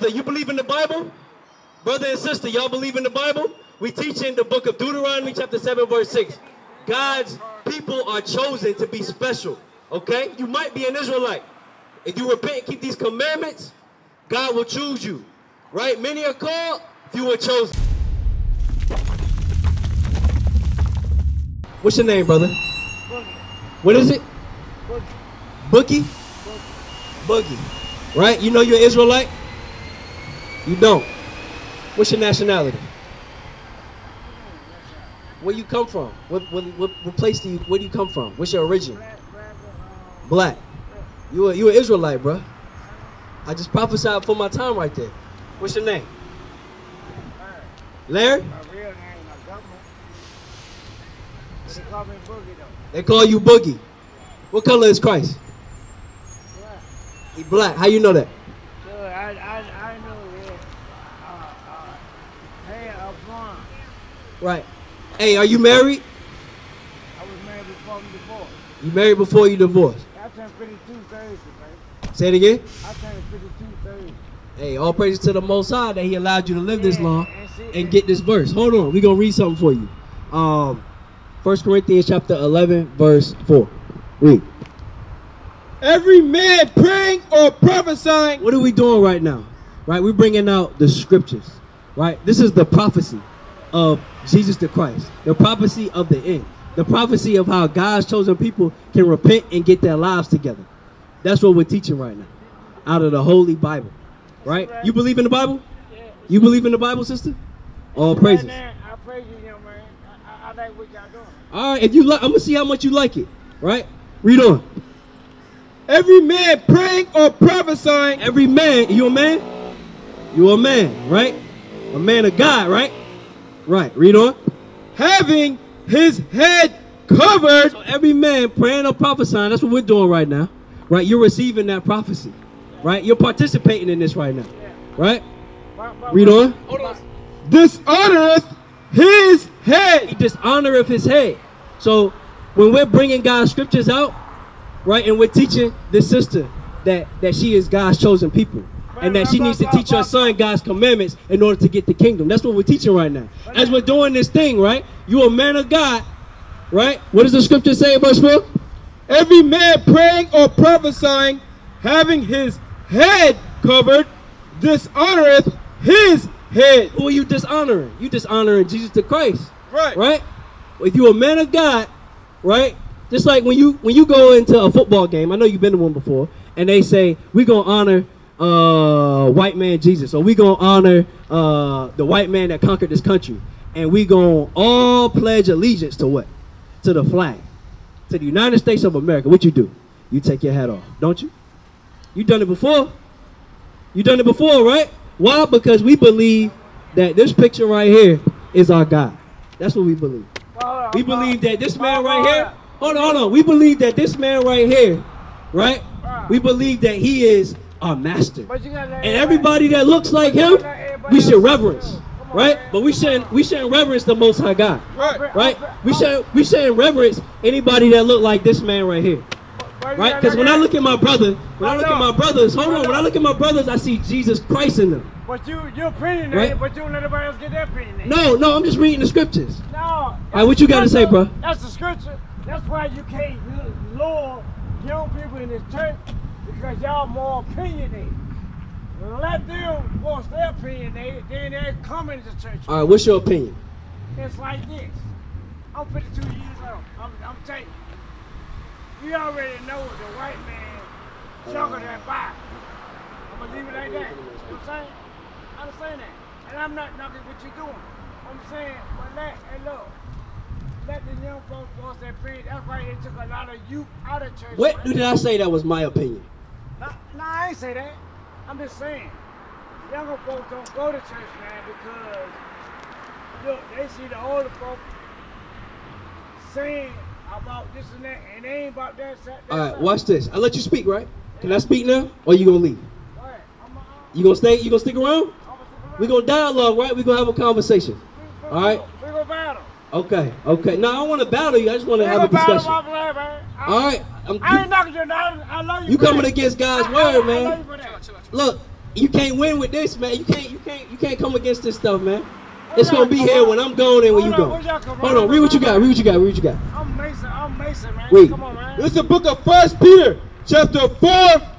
Brother, you believe in the Bible? Brother and sister, y'all believe in the Bible? We teach in the book of Deuteronomy, chapter 7, verse 6. God's people are chosen to be special. Okay? You might be an Israelite. If you repent and keep these commandments, God will choose you. Right? Many are called, few are chosen. What's your name, brother? Boogie. What is it? Boogie. Bookie? Boogie. Right? You know you're Israelite? You don't. What's your nationality? Where you come from? What, what, what, what place do you, where do you come from? What's your origin? Black. You a, you an Israelite, bro. I just prophesied for my time right there. What's your name? Larry? My real name, my government. They call me Boogie though. They call you Boogie. What color is Christ? Black. He black. How you know that? I, I, I know that. Uh, uh, hey, uh, blonde. Right. Hey, are you married? I was married before I'm divorced. You married before you divorced. I turned 52 Thursday, man. Say it again. I turned 52 Thursday. Hey, all praise to the Most High that He allowed you to live this long and see- and get this verse. Hold on, we're gonna read something for you. Um, First Corinthians chapter eleven, verse four. Read. Every man praying or prophesying. What are we doing right now? Right, we're bringing out the scriptures. Right, this is the prophecy of Jesus the Christ, the prophecy of the end, the prophecy of how God's chosen people can repent and get their lives together. That's what we're teaching right now, out of the Holy Bible. Right? You believe in the Bible? You believe in the Bible, sister? All praises. now, I praise you, young man. I, I, I like what y'all doing. All right, if you like, I'm gonna see how much you like it. Right? Read on. Every man praying or prophesying. Every man, you a man? You a man, right? A man of God, right? Right. Read on. Having his head covered. So every man praying or prophesying, that's what we're doing right now. Right? You're receiving that prophecy. Right? You're participating in this right now. Right? Read on. Dishonoreth his He head. dishonoreth his head. So when we're bringing God's scriptures out, right, and we're teaching this sister that that she is God's chosen people. And that she needs to teach her son God's commandments in order to get the kingdom. That's what we're teaching right now. As we're doing this thing, right? You a man of God, right? What does the scripture say, verse 4? Every man praying or prophesying, having his head covered, dishonoreth his head. Who are you dishonoring? You dishonoring Jesus the Christ. Right. right? If you're a man of God, right? Just like when you when you go into a football game, I know you've been to one before, and they say we're gonna honor uh, white man Jesus, So we gonna honor uh, the white man that conquered this country, and we gonna all pledge allegiance to what? To the flag, to the United States of America. What you do? You take your hat off, don't you? You done it before. You done it before, right? Why? Because we believe that this picture right here is our God. That's what we believe. On, We believe that this man right here. Hold on, hold on. We believe that this man right here, right? We believe that he is our master. But you gotta let And everybody that looks like him, we should reverence, right? But we shouldn't we shouldn't reverence the Most High God, Right. right? We shouldn't we shouldn't reverence anybody that look like this man right here, right? Because when I look at my brother, when I look at my brothers, hold on. When I look at my brothers, I see Jesus Christ in them. But you, you're opinionated, Right. but you don't let everybody else get their opinion. No, no, I'm just reading the scriptures. No. All right, what you gotta say, bro? That's the scripture. That's why you can't lure young people in this church because y'all more opinionated. Let them voice their opinion, they, then they come into church. All right, what's your opinion? It's like this. I'm 52 years old. I'm, I'm telling you. You already know the white man chuckled that Bible. I'm gonna leave it like that. You know what I'm saying? I understand that. And I'm not knocking what you're doing. I'm saying, but let, hey look, let the young folks voice their opinion. That's why they took a lot of youth out of church. What did I say that was my opinion? Nah, nah, I ain't say that. I'm just saying, younger folks don't go to church, man, because look, they see the older folks saying about this and that, and they ain't about that. that All right, side. watch this. I let you speak, right? Can I speak now, or you gonna leave? Go ahead. I'm, I'm, You gonna stay? You gonna stick around? Gonna We gonna dialogue, right? We gonna have a conversation. All right. We gonna battle. Okay, okay. No, I don't want to battle you. I just to have a battle discussion. my flag, man. I, All right. I'm, I ain't you, knocking you down. I love you. you coming that. against God's I- word, I man. you. Look, You can't win with this, man. You can't. You can't. You can't come against this stuff, man. It's gonna be here when I'm gone and when you go. where's y'all come Hold on. Read what you got. Read what you got. Read what you got. I'm Mason. I'm Mason, man. Read. Come on, man. This is the book of First Peter, chapter 4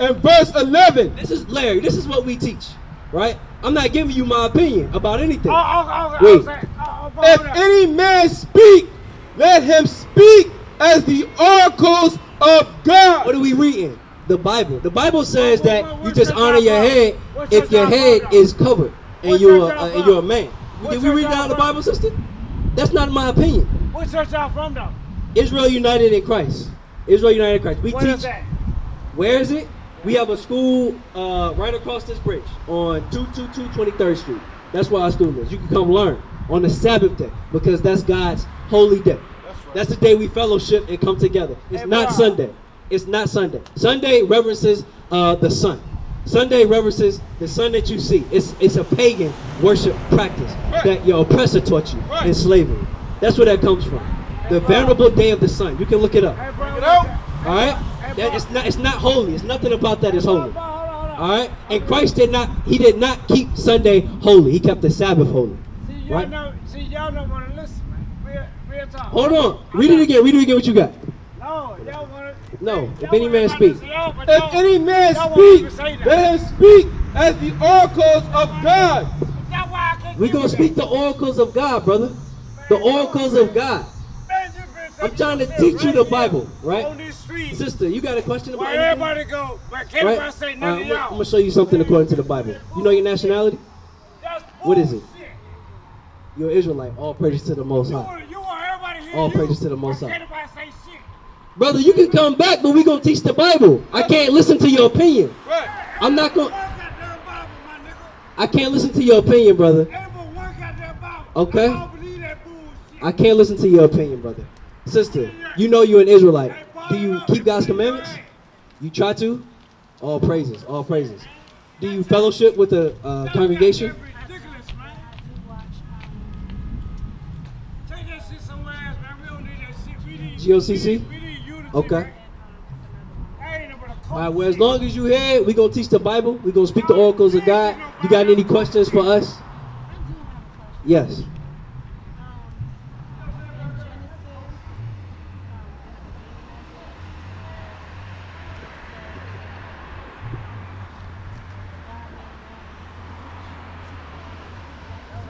and verse 11. This is Larry. This is what we teach, right? I'm not giving you my opinion about anything. Oh, oh, oh, oh Wait. Oh, oh, if any man speak, let him speak as the oracles of God. What are we reading? The Bible. The Bible says What- that what- you just honor your head if your head is covered and you're uh, and you're a man. Did we read y'all down the? Bible, sister? That's not my opinion. What church y'all from, though? Israel United in Christ. Israel United in Christ. We teach. is that? Where is it? We have a school uh, right across this bridge on 222 23rd Street. That's where our school is. You can come learn on the Sabbath day because that's God's holy day. That's the day we fellowship and come together. It's Hey, not bro. Sunday. It's not Sunday. Sunday reverences uh, the sun. Sunday reverences the sun that you see. It's it's a pagan worship practice Right. that your oppressor taught you Right. in slavery. That's where that comes from. The venerable day of the sun. You can look it up. Hey, bro. Get out. All right, Hey, that it's not. It's not holy. It's nothing about that is Hold holy. on, hold on, hold on. All right, and Christ did not. He did not keep Sunday holy. He kept the Sabbath holy. See, y'all Right. know, see, y'all don't want to listen, man. Real, real talk. Hold on. Read it again. Read it again. What you got? No, to. No, if any man speak. If any man Y'all won't even speak, let him speak as the oracles of God. That's why I can't We give gonna speak the oracles of God, brother. The oracles of God. Man, you been I'm trying to teach you the Bible, right? On this street. Sister, you got a question about Where everybody go, but can't Right? say right, nothing I'm, gonna. I'm gonna show you something according to the Bible. You know your nationality? What is it? You're Israelite. All praises to the Most High. All praises to the Most High. Can't nobody say shit. Brother, you can come back, but we gonna teach the Bible. I can't listen to your opinion. I'm not gonna. goddamn Bible, my nigga. I can't listen to your opinion, brother. Ain't but one goddamn Bible. Okay. I don't believe that bullshit. I can't listen to your opinion, brother. Sister, you know you're an Israelite. Do you keep God's commandments? You try to? All praises, all praises. Do you fellowship with the uh, congregation? That's ridiculous, man. I do watch um, Take that shit somewhere else, man. We don't need that shit. We need GOCC? We need, unity. Okay. All right, well, as long as you here, we gonna teach the Bible. We gonna speak the oracles of God. You got any questions for us? Yes. Um, in Genesis,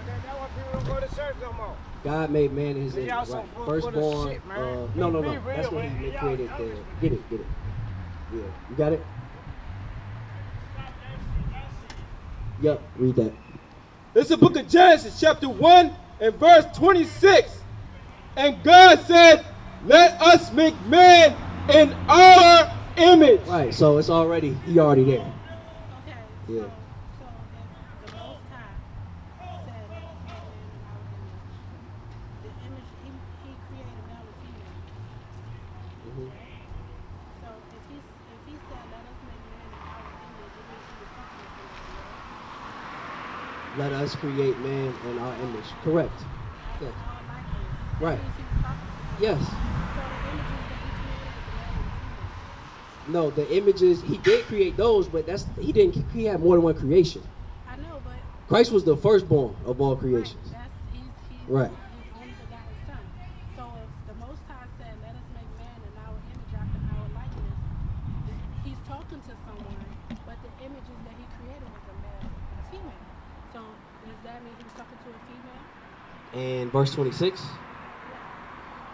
That- That's why people don't go to church no more. God made man in his image. y'all Right. so full- full of Firstborn. shit. Uh, no, no, no. That's what he Y'all- created y'all the. just- Get it, get it. Yeah, you got it. Yup. Read that. It's the book of Genesis, chapter 1 and verse 26. And God said, Let us make man in our image. Right. So it's already. He already there. okay. Yeah. So, so if the Most High said, "Let us make man in our image," the image he, he created male and female. Mhm. So if he if he said, "Let us make man in our image," it means he was talking to somebody. Let us create man in our image. Correct. right? Yes. Right. That means he was talking to somebody. Yes. So the images that he created was the male and the female. No, the images he did create those, but that's he didn't. He had more than one creation. I know, but Christ was the firstborn of all creations. that's he's he's Right. his only begotten son. So if the Most High said, "Let us make man in our image after our likeness," he's talking to someone, but the images that he created was a male and a female. So does that mean he was talking to a female? And verse 26.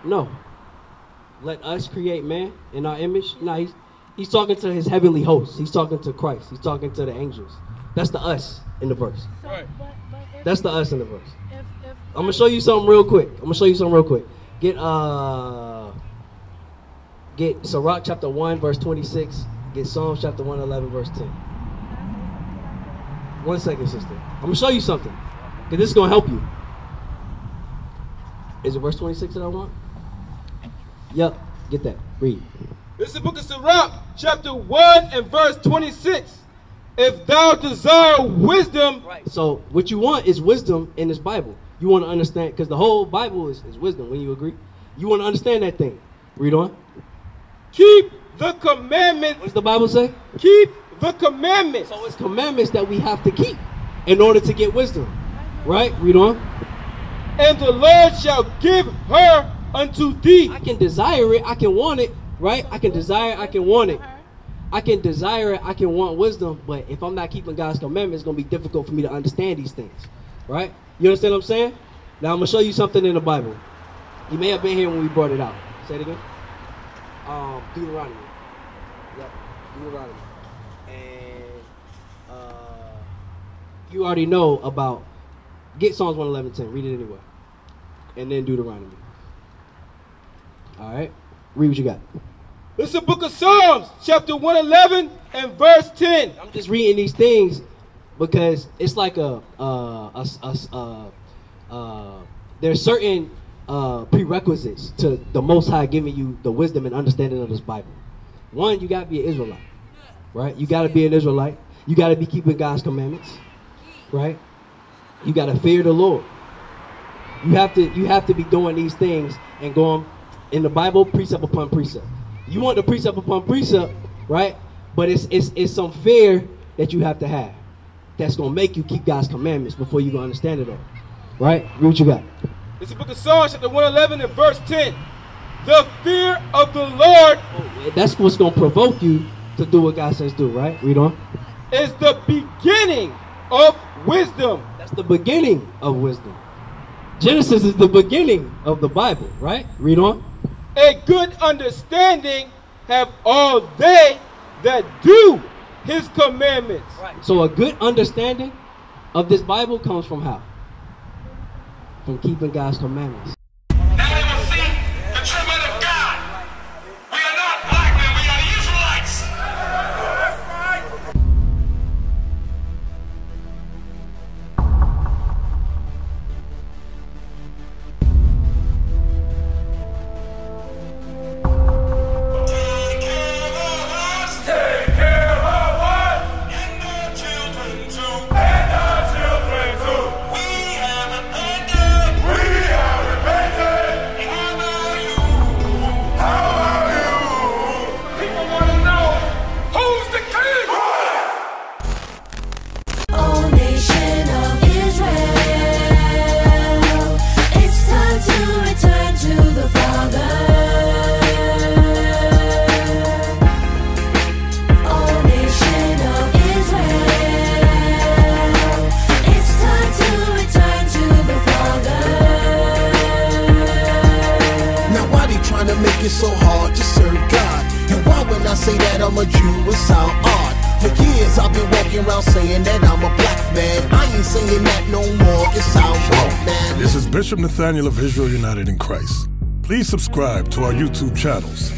No. Let us create man in our image. No, he's he's talking to his heavenly host. He's talking to Christ. He's talking to the angels. That's the us in the verse. So, Right. but but That's the us in the verse. if if I'm gonna show you something real quick. I'm gonna show you something real quick. Get uh get Sirach chapter 1 verse 26. Get Psalms chapter 111 verse 10. One second, sister. I'm gonna show you something. Cause this is gonna help you. Is it verse 26 that I want? Yep. Get that. Read. This is the book of Sirach, chapter 1 and verse 26. If thou desire wisdom, Right. So what you want is wisdom in this Bible. You want to understand because the whole Bible is, is wisdom. When you agree, you want to understand that thing. Read on. keep the commandments, What's the Bible say? keep the commandments. So it's commandments that we have to keep in order to get wisdom. Right? Read on. And the Lord shall give her unto thee. I can desire it, I can want it, right? I can desire, I can want it. I can desire it, I can want wisdom, but if I'm not keeping God's commandments, it's gonna be difficult for me to understand these things. Right? You understand what I'm saying? Now I'm gonna show you something in the Bible. You may have been here when we brought it out. Say it again. Um, Deuteronomy. Yep, Deuteronomy. And uh, you already know about get Psalms 111:10. Read it anyway. And then Deuteronomy. All right. Read what you got. It's the book of Psalms, chapter 111 and verse 10. I'm just reading these things because it's like a uh, a, a, a, uh, there's certain uh, prerequisites to the Most High giving you the wisdom and understanding of this Bible. One, you gotta be an Israelite, right? You gotta be an Israelite. You gotta be keeping God's commandments, right? You gotta fear the Lord. You have to you have to be doing these things and going in the Bible precept upon precept. You want the precept upon precept, right? But it's it's it's some fear that you have to have that's gonna make you keep God's commandments before you gonna understand it all. Right? Read what you got. It's the book of Psalms, chapter 111 and verse 10. The fear of the Lord That's what's gonna provoke you to do what God says do, right? Read on. is the beginning of wisdom. That's the beginning of wisdom. Genesis is the beginning of the Bible, right? Read on. A good understanding have all they that do his commandments. So a good understanding of this Bible comes from how? From keeping God's commandments. Saying that no more. Man. This is Bishop Nathanyel of Israel United in Christ. Please subscribe to our YouTube channels.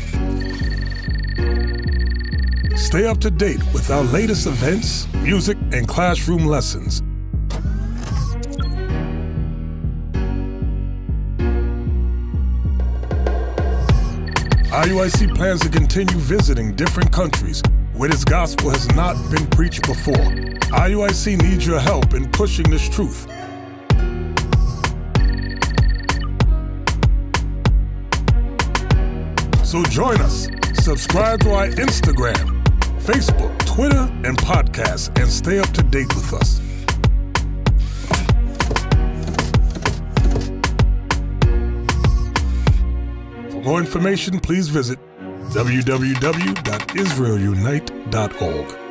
Stay up to date with our latest events, music, and classroom lessons. IUIC plans to continue visiting different countries where this gospel has not been preached before. IUIC needs your help in pushing this truth. So join us. Subscribe to our Instagram, Facebook, Twitter, and podcast and stay up to date with us. For more information, please visit www.israelunite.org.